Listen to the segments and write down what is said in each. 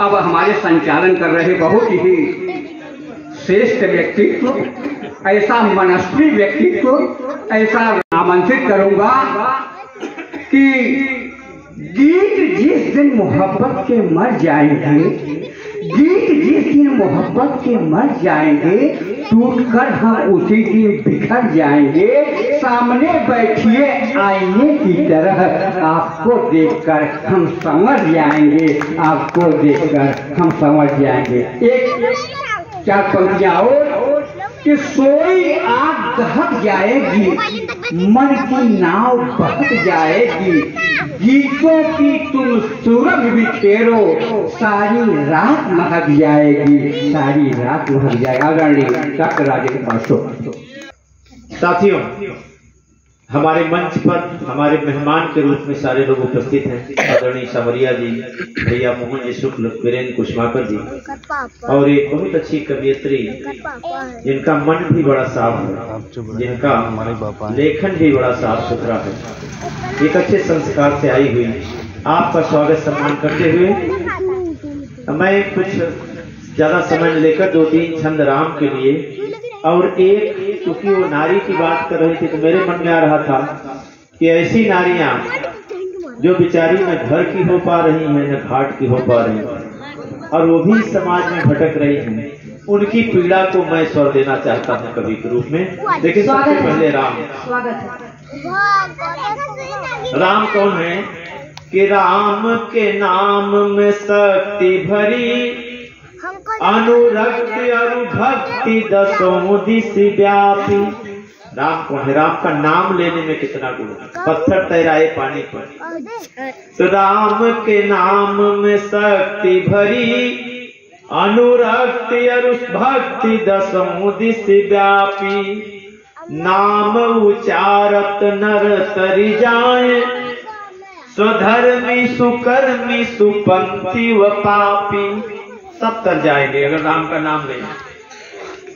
अब हमारे संचालन कर रहे बहुत ही श्रेष्ठ व्यक्तित्व, ऐसा मनस्वी व्यक्तित्व, ऐसा आमंत्रित करूँगा कि गीत जिस दिन मोहब्बत के मर जाएँगे, गीत जिस दिन मोहब्बत के मर जाएँगे टूटकर हम उसी के बिखर जाएँगे। सामने बैठिए, आईने की तरह। आपको देखकर हम समझ जाएँगे। आपको देखकर हम समझ जाएँगे। एक क्या समझ और कि सोई आग दहक जाएगी। मन की नाव बहुत जाएगी। गीतों की तुम सूरज बिखेरो सारी रात महक जाएगी। सारी रात महक जाएगी। अगर राजेश बासो साथियों हमारे मंच पर, हमारे मेहमान के रूप में सारे लोग उपस्थित हैं। आदरणीय सावरिया जी, भैया मोहन जी, शुक्ल, वीरेंद्र कुशमाकर जी। और एक बहुत अच्छी कवियत्री, जिनका मन भी बड़ा साफ़ है, जिनका लेखन भी बड़ा साफ़ सुथरा है। एक अच्छे संस्कार से आई हुई। आपका स्वागत सम्मान करते हुए मैं कुछ ज़्यादा समय लेकर दो तीन छंद राम के लिए और एक क्योंकि वो नारी की बात कर रही थी तो मेरे मन में आ रहा था कि ऐसी नारियाँ जो बिचारी न घर की हो पा रही हैं न घाट की हो पा रही हैं। और वो भी समाज में भटक रही हैं। उनकी पीड़ा को मैं स्वर देना चाहता हूँ कवि के रूप में। लेकिन सबसे पहले राम। स्वागत राम कौन है? कि राम के नाम में शक्ति भरी अनुरक्त अनुभक्ति दसों दिश व्यापी। राम कौन है? राम का नाम लेने में कितना गुण पत्थर तैराए पानी पर। तो राम के नाम में शक्ति भरी अनुरक्त भक्ति दसों दिश व्यापी। नाम उचारत नर तरी जाए। स्वधर्मी, सुकर्मी सुपंथी व पापी। सब तर जाएँगे, अगर राम का नाम लें।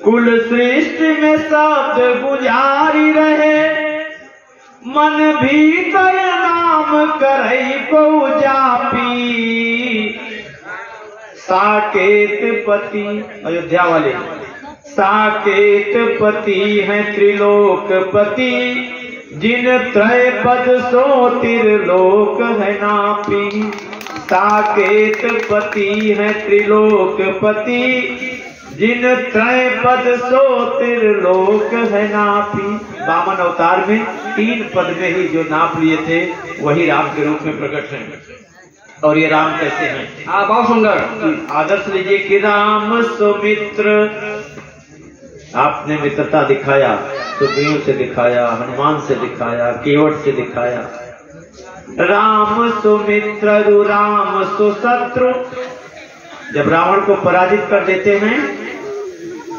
कुल सृष्टि में सब गुजारी रहे। मन भीतर नाम करई को जापी साकेत पति, अयोध्या वाले। साकेत पति है त्रिलोक पति जिन त्रय पद सो त्रिलोक है नापी। साकेत पति है त्रिलोकपति जिन त्रय पद सो त्रिलोक है नापी। बामन अवतार में तीन पद में ही जो नाप लिए थे वही राम के रूप में प्रकट हैं। और ये राम कैसे हैं? हाँ बहुत सुंदर। आदर्श लीजिए कि राम सुमित्र। आपने मित्रता दिखाया सुग्रीव से दिखाया हनुमान से दिखाया केवट से दिखाया। राम सुमित्र राम सुशत्रु। जब रावण को पराजित कर देते हैं,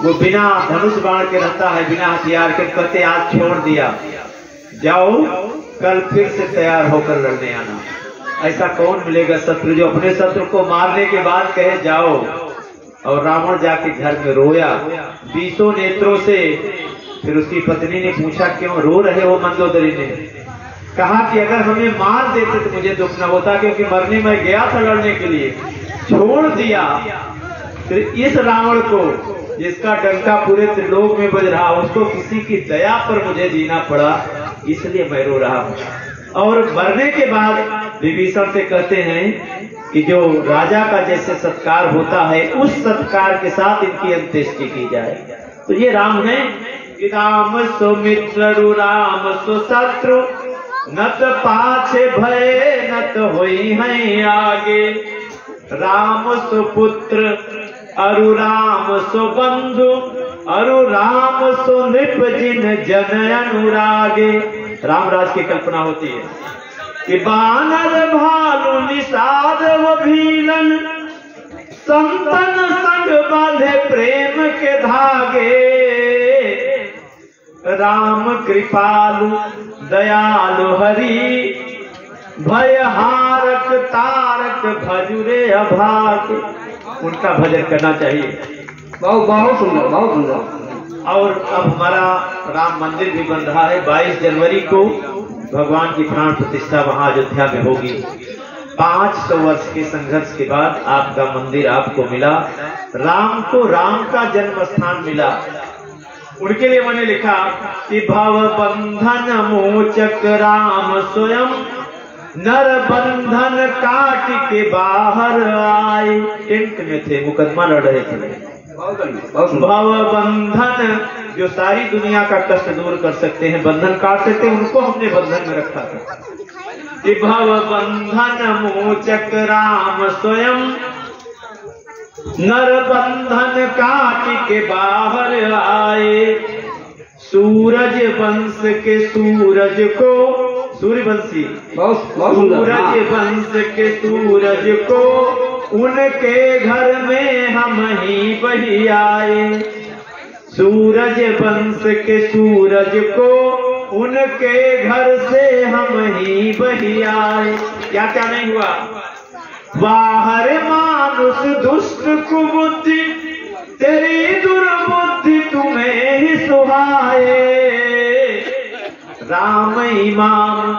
वो बिना धनुष बाण के रहता है, बिना हथियार के कहते आज छोड़ दिया। जाओ, कल फिर से तैयार होकर लड़ने आना। ऐसा कौन मिलेगा शत्रु जो अपने शत्रु को मारने के बाद कहे, जाओ। और रावण जाके घर में रोया। बीसों नेत्रों से फिर उसकी पत्नी ने पूछा, क्यों रो रहे हो मंदोदरी ने कहा कि अगर हमें मार देते तो मुझे दुख न होता, क्योंकि मरने में गया था लड़ने के लिए। छोड़ दिया। फिर इस रावण को, जिसका डंका पूरे त्रिलोक में बज रहा, उसको किसी की दया पर मुझे जीना पड़ा, इसलिए मैं रो रहा हूँ। और मरने के बाद विभीषण से कहते हैं कि जो राजा का जैसे सत्कार होता है, उस सत्कार के साथ इनकी अंत्येष्टि की जाए। तो ये राम है। राम सुमित्र राम सुशत्रु नत पाछे भय नत होई है आगे। राम सुपुत्र, अरु राम सुबंधु, अरु राम सुनृप जिन जन अनुरागे। रामराज की कल्पना होती है कि बानर भालू निषाद व भीलन संतन संग बांधे प्रेम के धागे। राम कृपालु दयालु हरि भय हारक तारक भजुरे अभाग। उनका भजन करना चाहिए। बहुत बहुत सुंदर बहुत सुंदर। और अब हमारा राम मंदिर भी बन रहा है। 22 जनवरी को भगवान की प्राण प्रतिष्ठा वहाँ अयोध्या में होगी। पाँच सौ वर्ष के संघर्ष के बाद आपका मंदिर आपको मिला। राम को राम का जन्म स्थान मिला। उनके लिए मैंने लिखा कि भव बंधन मोचक राम स्वयं, नर बंधन काट के बाहर आए टेंट में थे, मुकदमा लड़ रहे थे। भव बंधन, जो सारी दुनिया का कष्ट दूर कर सकते हैं, बंधन काट सकते हैं, उनको हमने बंधन में रखा था भव बंधन मोचक राम स्वयं नर बंधन काट के बाहर आए। सूरज वंश के सूरज को सूर्यवंशी बहुत सूरज हाँ। वंश के सूरज को उनके घर में हम ही बही आए। सूरज वंश के सूरज को उनके घर से हम ही बही आए। क्या क्या नहीं हुआ? बाहर मानुष दुष्ट कुबुद्धि, तेरी दुर्बुद्धि तुम्हें ही सुहाए। राम इमाम,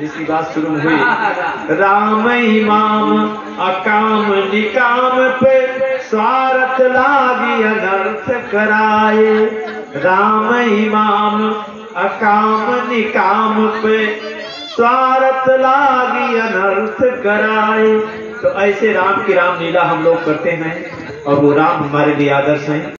जिसकी बात शुरू हुई। राम इमाम, अकाम निकाम पे स्वार्थ लागी अनर्थ कराए। राम इमाम, अकाम निकाम पे स्वार्थ लागी अनर्थ कराए। तो ऐसे राम की राम लीला हम लोग करते हैं और वो राम हमारे लिए आदर्श हैं।